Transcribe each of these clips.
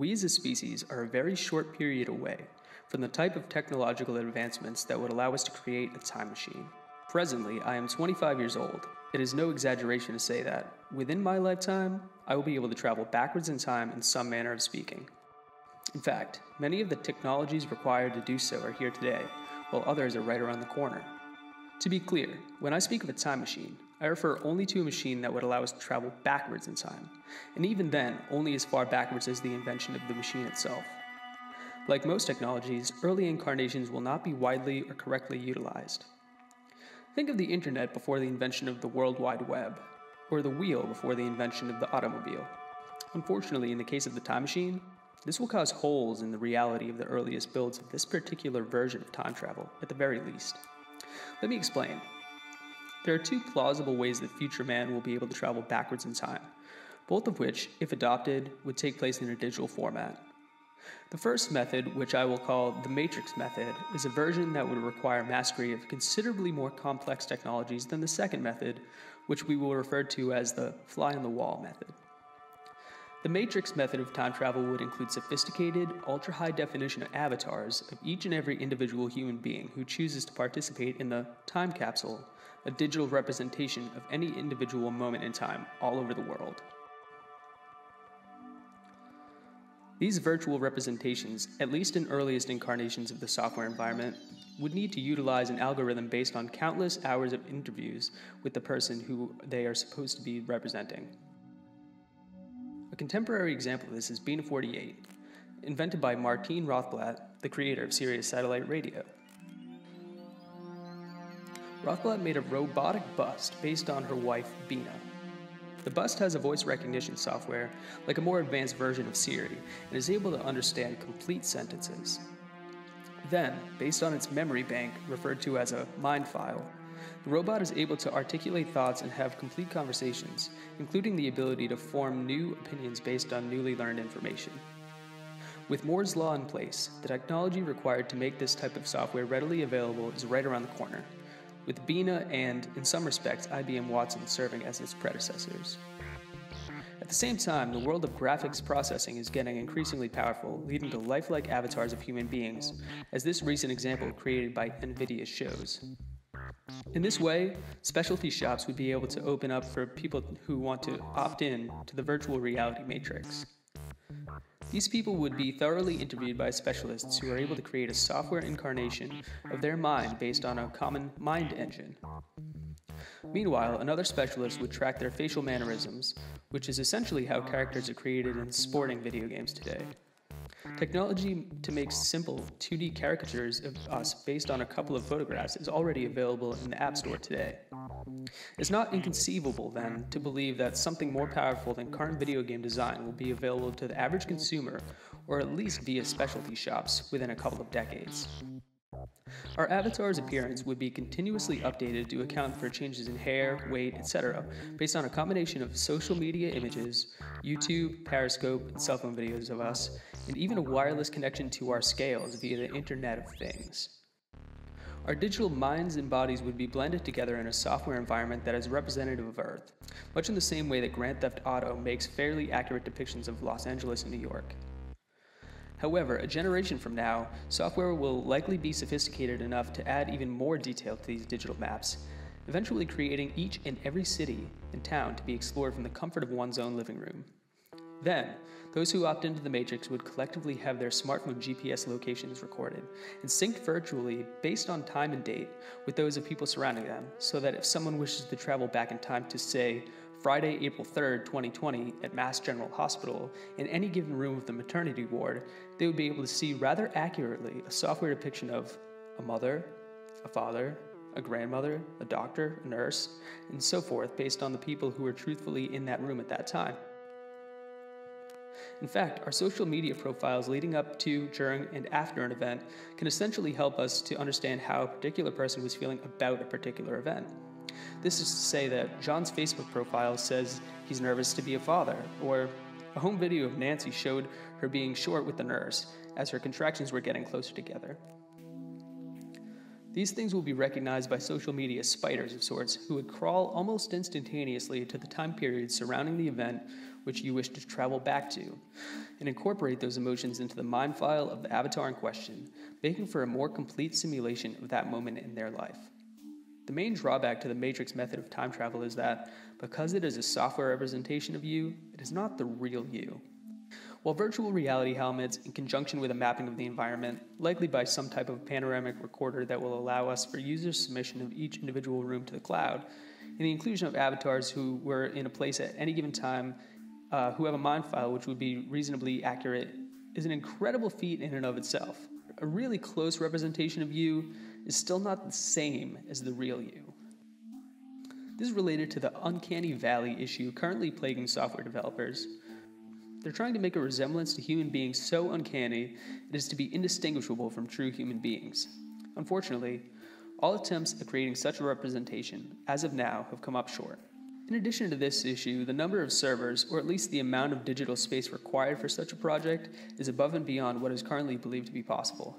we as a species are a very short period away from the type of technological advancements that would allow us to create a time machine. Presently, I am 25 years old. It is no exaggeration to say that, within my lifetime, I will be able to travel backwards in time in some manner of speaking. In fact, many of the technologies required to do so are here today, while others are right around the corner. To be clear, when I speak of a time machine, I refer only to a machine that would allow us to travel backwards in time, and even then, only as far backwards as the invention of the machine itself. Like most technologies, early incarnations will not be widely or correctly utilized. Think of the internet before the invention of the World Wide Web, or the wheel before the invention of the automobile. Unfortunately, in the case of the time machine, this will cause holes in the reality of the earliest builds of this particular version of time travel, at the very least. Let me explain. There are two plausible ways that future man will be able to travel backwards in time, both of which, if adopted, would take place in a digital format. The first method, which I will call the matrix method, is a version that would require mastery of considerably more complex technologies than the second method, which we will refer to as the fly on the wall method. The Matrix method of time travel would include sophisticated, ultra high definition avatars of each and every individual human being who chooses to participate in the time capsule, a digital representation of any individual moment in time all over the world. These virtual representations, at least in earliest incarnations of the software environment, would need to utilize an algorithm based on countless hours of interviews with the person who they are supposed to be representing contemporary example of this is Bina 48, invented by Martine Rothblatt, the creator of Sirius Satellite Radio. Rothblatt made a robotic bust based on her wife, Bina. The bust has a voice recognition software like a more advanced version of Siri and is able to understand complete sentences. Then, based on its memory bank, referred to as a mind file, the robot is able to articulate thoughts and have complete conversations, including the ability to form new opinions based on newly learned information. With Moore's Law in place, the technology required to make this type of software readily available is right around the corner, with Bina and, in some respects, IBM Watson serving as its predecessors. At the same time, the world of graphics processing is getting increasingly powerful, leading to lifelike avatars of human beings, as this recent example created by NVIDIA shows. In this way, specialty shops would be able to open up for people who want to opt in to the virtual reality matrix. These people would be thoroughly interviewed by specialists who are able to create a software incarnation of their mind based on a common mind engine. Meanwhile, another specialist would track their facial mannerisms, which is essentially how characters are created in sporting video games today. Technology to make simple 2D caricatures of us based on a couple of photographs is already available in the App Store today. It's not inconceivable, then, to believe that something more powerful than current video game design will be available to the average consumer, or at least via specialty shops, within a couple of decades. Our avatar's appearance would be continuously updated to account for changes in hair, weight, etc., based on a combination of social media images, YouTube, Periscope, and cell phone videos of us, and even a wireless connection to our scales via the Internet of Things. Our digital minds and bodies would be blended together in a software environment that is representative of Earth, much in the same way that Grand Theft Auto makes fairly accurate depictions of Los Angeles and New York. However, a generation from now, software will likely be sophisticated enough to add even more detail to these digital maps, eventually creating each and every city and town to be explored from the comfort of one's own living room. Then, those who opt into the Matrix would collectively have their smartphone GPS locations recorded and synced virtually based on time and date with those of people surrounding them, so that if someone wishes to travel back in time to, say, Friday, April 3rd, 2020, at Mass General Hospital, in any given room of the maternity ward, they would be able to see rather accurately a software depiction of a mother, a father, a grandmother, a doctor, a nurse, and so forth based on the people who were truthfully in that room at that time. In fact, our social media profiles leading up to, during, and after an event can essentially help us to understand how a particular person was feeling about a particular event. This is to say that John's Facebook profile says he's nervous to be a father, or a home video of Nancy showed her being short with the nurse as her contractions were getting closer together. These things will be recognized by social media spiders of sorts who would crawl almost instantaneously to the time period surrounding the event which you wish to travel back to, and incorporate those emotions into the mind file of the avatar in question, making for a more complete simulation of that moment in their life. The main drawback to the Matrix method of time travel is that, because it is a software representation of you, it is not the real you. While virtual reality helmets, in conjunction with a mapping of the environment, likely by some type of panoramic recorder that will allow us for user submission of each individual room to the cloud, and the inclusion of avatars who were in a place at any given time uh, who have a mind file which would be reasonably accurate, is an incredible feat in and of itself. A really close representation of you is still not the same as the real you. This is related to the uncanny valley issue currently plaguing software developers they're trying to make a resemblance to human beings so uncanny it is to be indistinguishable from true human beings. Unfortunately, all attempts at creating such a representation, as of now, have come up short. In addition to this issue, the number of servers, or at least the amount of digital space required for such a project, is above and beyond what is currently believed to be possible.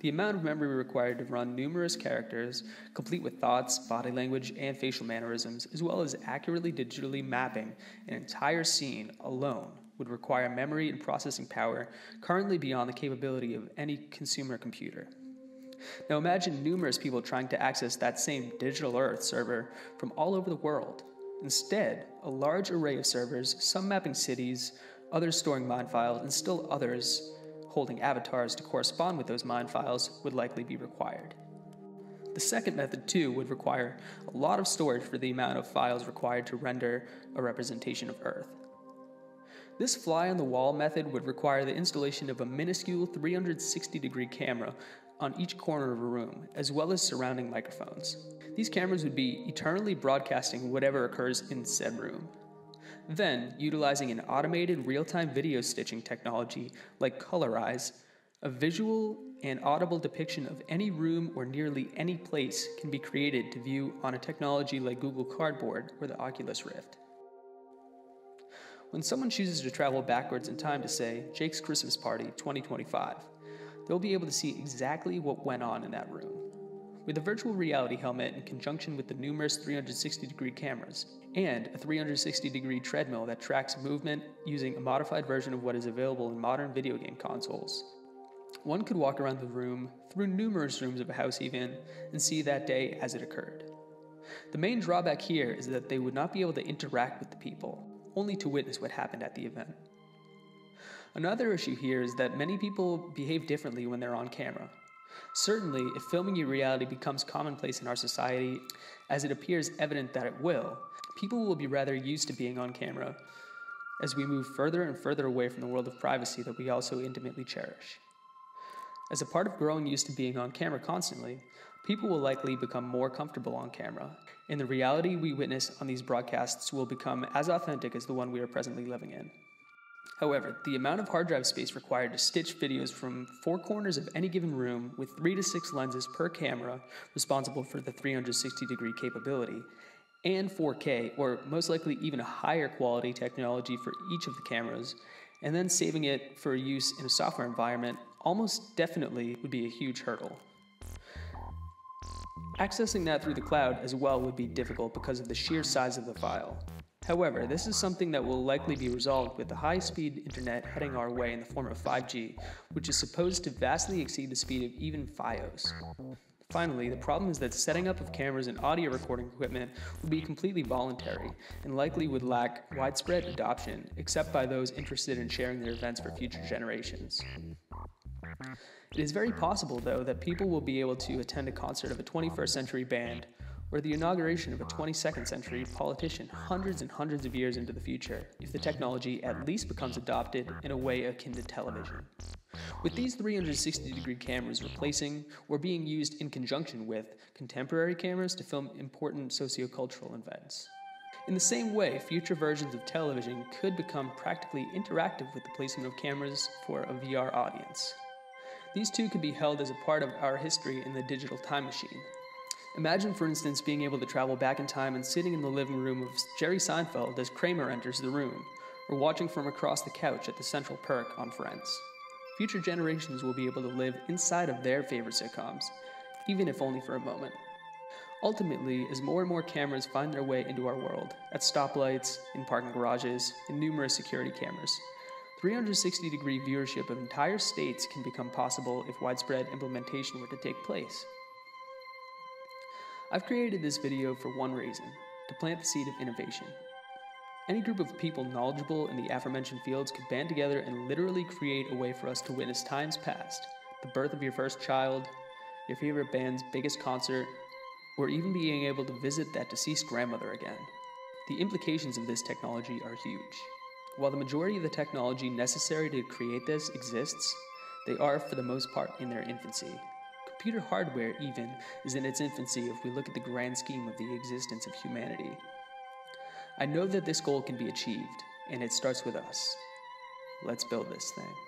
The amount of memory required to run numerous characters, complete with thoughts, body language, and facial mannerisms, as well as accurately digitally mapping an entire scene alone, would require memory and processing power currently beyond the capability of any consumer computer. Now imagine numerous people trying to access that same digital Earth server from all over the world. Instead, a large array of servers, some mapping cities, others storing mind files, and still others holding avatars to correspond with those mind files would likely be required. The second method, too, would require a lot of storage for the amount of files required to render a representation of Earth. This fly on the wall method would require the installation of a minuscule 360 degree camera on each corner of a room, as well as surrounding microphones. These cameras would be eternally broadcasting whatever occurs in said room. Then, utilizing an automated real time video stitching technology like Colorize, a visual and audible depiction of any room or nearly any place can be created to view on a technology like Google Cardboard or the Oculus Rift. When someone chooses to travel backwards in time to, say, Jake's Christmas Party 2025, they'll be able to see exactly what went on in that room. With a virtual reality helmet in conjunction with the numerous 360 degree cameras, and a 360 degree treadmill that tracks movement using a modified version of what is available in modern video game consoles, one could walk around the room, through numerous rooms of a house even, and see that day as it occurred. The main drawback here is that they would not be able to interact with the people, only to witness what happened at the event. Another issue here is that many people behave differently when they're on camera. Certainly, if filming your reality becomes commonplace in our society, as it appears evident that it will, people will be rather used to being on camera as we move further and further away from the world of privacy that we also intimately cherish. As a part of growing used to being on camera constantly, people will likely become more comfortable on camera, and the reality we witness on these broadcasts will become as authentic as the one we are presently living in. However, the amount of hard drive space required to stitch videos from four corners of any given room with three to six lenses per camera, responsible for the 360 degree capability, and 4K, or most likely even a higher quality technology for each of the cameras, and then saving it for use in a software environment almost definitely would be a huge hurdle. Accessing that through the cloud as well would be difficult because of the sheer size of the file. However, this is something that will likely be resolved with the high speed internet heading our way in the form of 5G, which is supposed to vastly exceed the speed of even Fios. Finally, the problem is that setting up of cameras and audio recording equipment would be completely voluntary and likely would lack widespread adoption, except by those interested in sharing their events for future generations. It is very possible, though, that people will be able to attend a concert of a 21st century band or the inauguration of a 22nd century politician hundreds and hundreds of years into the future if the technology at least becomes adopted in a way akin to television. With these 360 degree cameras replacing or being used in conjunction with contemporary cameras to film important sociocultural events. In the same way, future versions of television could become practically interactive with the placement of cameras for a VR audience. These two could be held as a part of our history in the digital time machine. Imagine, for instance, being able to travel back in time and sitting in the living room of Jerry Seinfeld as Kramer enters the room, or watching from across the couch at the Central Perk on Friends. Future generations will be able to live inside of their favorite sitcoms, even if only for a moment. Ultimately, as more and more cameras find their way into our world, at stoplights, in parking garages, and numerous security cameras, 360 degree viewership of entire states can become possible if widespread implementation were to take place. I've created this video for one reason to plant the seed of innovation. Any group of people knowledgeable in the aforementioned fields could band together and literally create a way for us to witness times past the birth of your first child, your favorite band's biggest concert, or even being able to visit that deceased grandmother again. The implications of this technology are huge. While the majority of the technology necessary to create this exists, they are, for the most part, in their infancy. Computer hardware, even, is in its infancy if we look at the grand scheme of the existence of humanity. I know that this goal can be achieved, and it starts with us. Let's build this thing.